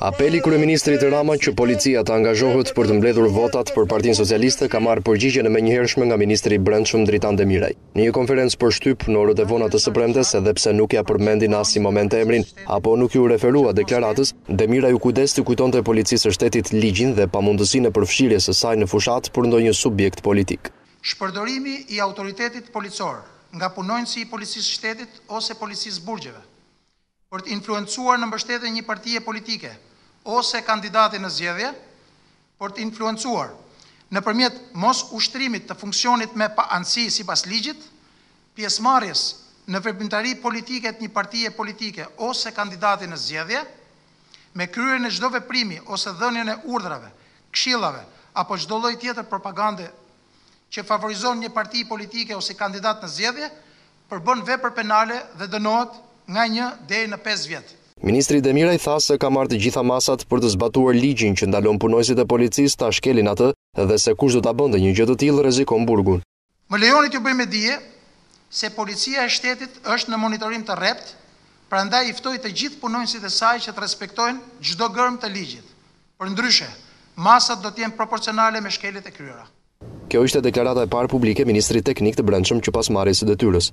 Apeli i kryeministrit Rama që policia të angazhohet për të mbledhur votat për Partinë Socialiste ka marrë përgjigjen e menjëhershme nga ministri i Brendshëm Dritan Demiraj. Në një konferencë për shtyp në orët e vona të së premtes, edhe pse nuk ia përmendi në asnjë moment emrin apo nuk iu referua deklaratës, Demiraj u kujdes t'i kujtonte Policisë së Shtetit ligjin dhe pamundësinë e përfshirjes së saj në fushatë për ndonjë subjekt politik. Shpërdorimi i autoritetit policor nga punonjësi i Policisë së Shtetit ose Policisë së burgjeve, për të influencuar në mbështetjen e një partie politike ose kandidati në zgjedhje, për të influencuar, nëpërmjet mos-ushtrimit të funksionit me paanësi sipas ligjit, pjesëmarrjes në veprimtari politike të një partie politike ose kandidati në zgjedhje, me kryerjen e çdo veprimi ose dhënien e urdhrave, këshillave apo çdo lloj tjetër propagande që favorizon një parti politike ose kandidat në zgjedhje, përbën vepër penale dhe dënohet nga një deri në pesë vjet. Ministri Demiraj tha se ka marrë të gjitha masat për të zbatuar ligjin që ndalon punonjësit e policisë ta shkelin atë dhe se kush do ta bënte një gjë të tillë rrezikon burgun. Më lejoni t'ju bëj me dije se Policia e Shtetit është në monitorim të rreptë, prandaj i ftoj të gjithë punonjësit e saj që të respektojnë çdo gërmë të ligjit, Përndryshe, masat do të jenë proporcionale me shkeljet e kryera. Kjo ishte deklarata e parë publike e ministrit teknik të Brendshëm që pas marrjes së detyrës.